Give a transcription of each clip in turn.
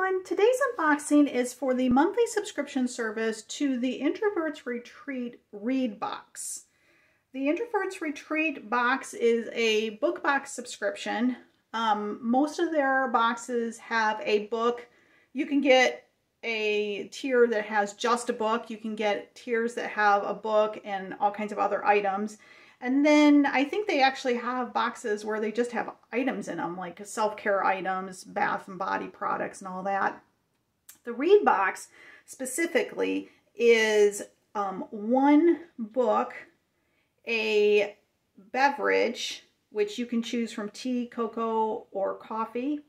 everyone. Today's unboxing is for the monthly subscription service to the Introverts Retreat Read Box. The Introverts Retreat box is a book box subscription. Um, most of their boxes have a book. You can get a tier that has just a book. You can get tiers that have a book and all kinds of other items. And then I think they actually have boxes where they just have items in them, like self-care items, bath and body products, and all that. The read box specifically is um, one book, a beverage, which you can choose from tea, cocoa, or coffee,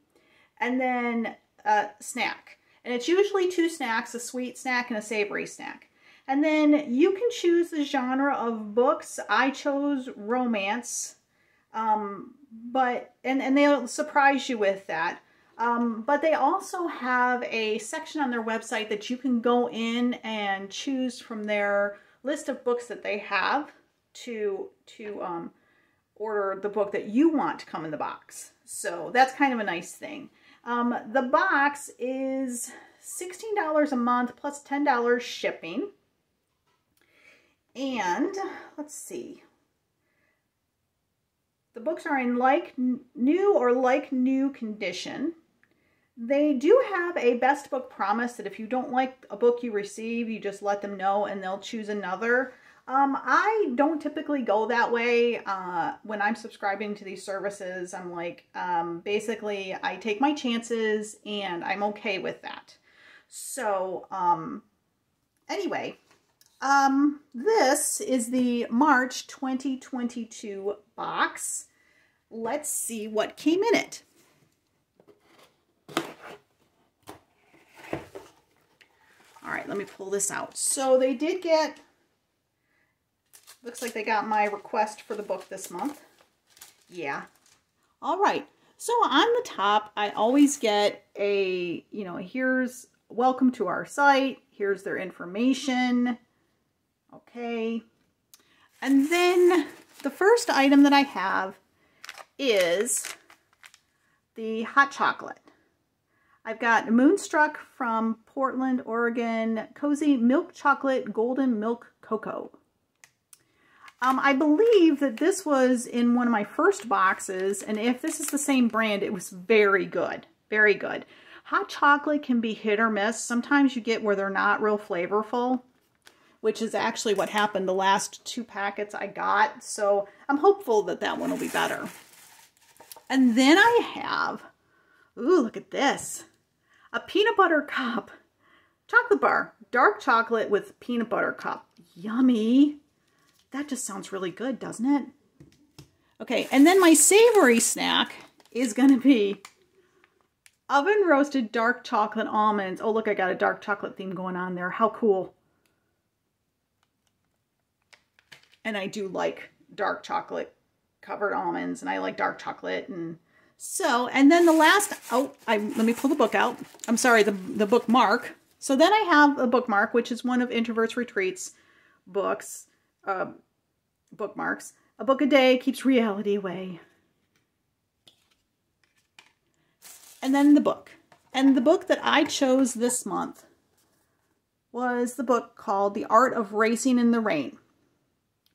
and then a snack. And it's usually two snacks, a sweet snack and a savory snack. And then you can choose the genre of books. I chose romance, um, but and, and they'll surprise you with that. Um, but they also have a section on their website that you can go in and choose from their list of books that they have to to um, order the book that you want to come in the box. So that's kind of a nice thing. Um, the box is $16 a month plus $10 shipping. And let's see. The books are in like new or like new condition. They do have a best book promise that if you don't like a book you receive, you just let them know and they'll choose another. Um, I don't typically go that way uh, when I'm subscribing to these services. I'm like, um, basically, I take my chances and I'm okay with that. So, um, anyway, um, this is the March 2022 box. Let's see what came in it. All right, let me pull this out. So they did get, looks like they got my request for the book this month. Yeah. All right. So on the top, I always get a, you know, here's welcome to our site. Here's their information. Okay. And then the first item that I have is the hot chocolate. I've got Moonstruck from Portland, Oregon, Cozy Milk Chocolate Golden Milk Cocoa. Um, I believe that this was in one of my first boxes, and if this is the same brand, it was very good. Very good. Hot chocolate can be hit or miss. Sometimes you get where they're not real flavorful which is actually what happened the last two packets I got. So I'm hopeful that that one will be better. And then I have, ooh, look at this. A peanut butter cup. Chocolate bar. Dark chocolate with peanut butter cup. Yummy. That just sounds really good, doesn't it? Okay, and then my savory snack is going to be oven roasted dark chocolate almonds. Oh, look, I got a dark chocolate theme going on there. How cool. And I do like dark chocolate covered almonds and I like dark chocolate and so and then the last oh I let me pull the book out. I'm sorry the the bookmark. So then I have a bookmark which is one of Introverts Retreats books uh, bookmarks. A book a day keeps reality away. And then the book. And the book that I chose this month was the book called The Art of Racing in the Rain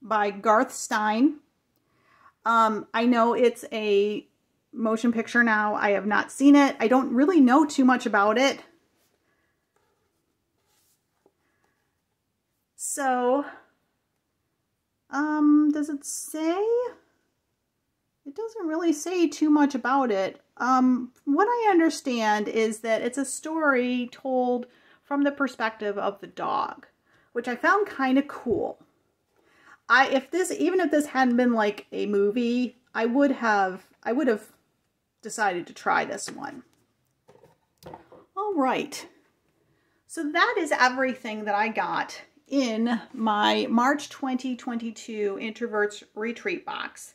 by Garth Stein. Um, I know it's a motion picture now. I have not seen it. I don't really know too much about it. So, um, does it say? It doesn't really say too much about it. Um, what I understand is that it's a story told from the perspective of the dog, which I found kind of cool. I if this even if this hadn't been like a movie, I would have I would have decided to try this one. All right. So that is everything that I got in my March 2022 Introverts Retreat box.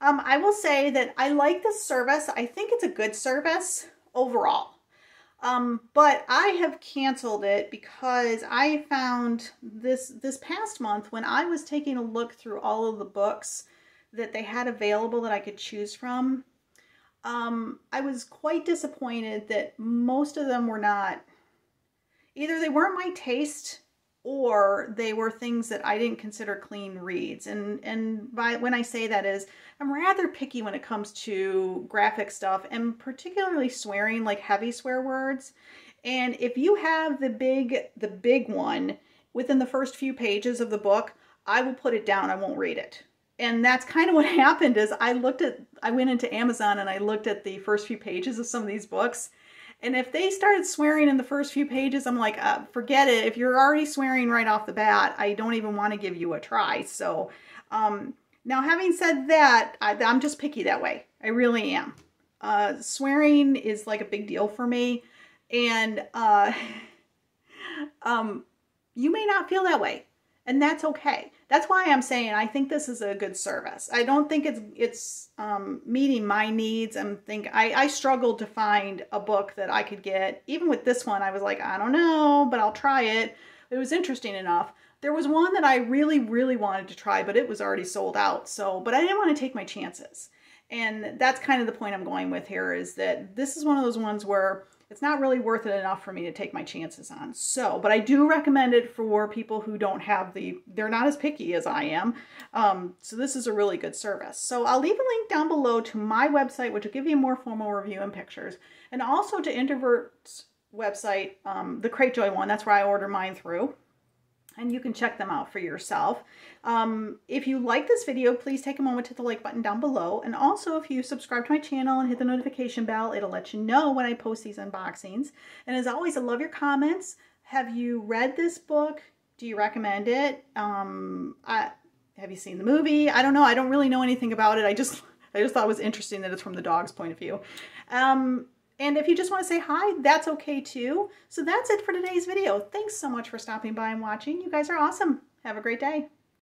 Um, I will say that I like this service. I think it's a good service overall. Um, but I have canceled it because I found this this past month when I was taking a look through all of the books that they had available that I could choose from. um, I was quite disappointed that most of them were not, either they weren't my taste or they were things that I didn't consider clean reads. And and by when I say that is I'm rather picky when it comes to graphic stuff and particularly swearing like heavy swear words. And if you have the big the big one within the first few pages of the book, I will put it down. I won't read it. And that's kind of what happened is I looked at I went into Amazon and I looked at the first few pages of some of these books and if they started swearing in the first few pages, I'm like, uh, forget it. If you're already swearing right off the bat, I don't even want to give you a try. So, um, now having said that, I, am just picky that way. I really am. Uh, swearing is like a big deal for me. And uh, um, you may not feel that way and that's okay. That's why I'm saying I think this is a good service. I don't think it's it's um, meeting my needs. I'm think I, I struggled to find a book that I could get. Even with this one, I was like, I don't know, but I'll try it. It was interesting enough. There was one that I really, really wanted to try, but it was already sold out. So, but I didn't want to take my chances. And that's kind of the point I'm going with here is that this is one of those ones where it's not really worth it enough for me to take my chances on. So, but I do recommend it for people who don't have the, they're not as picky as I am. Um, so this is a really good service. So I'll leave a link down below to my website, which will give you a more formal review and pictures, and also to Introvert's website, um, the Cratejoy one. That's where I order mine through and you can check them out for yourself. Um, if you like this video, please take a moment to hit the like button down below. And also, if you subscribe to my channel and hit the notification bell, it'll let you know when I post these unboxings. And as always, I love your comments. Have you read this book? Do you recommend it? Um, I, have you seen the movie? I don't know. I don't really know anything about it. I just I just thought it was interesting that it's from the dog's point of view. Um, and if you just want to say hi, that's okay too. So that's it for today's video. Thanks so much for stopping by and watching. You guys are awesome. Have a great day.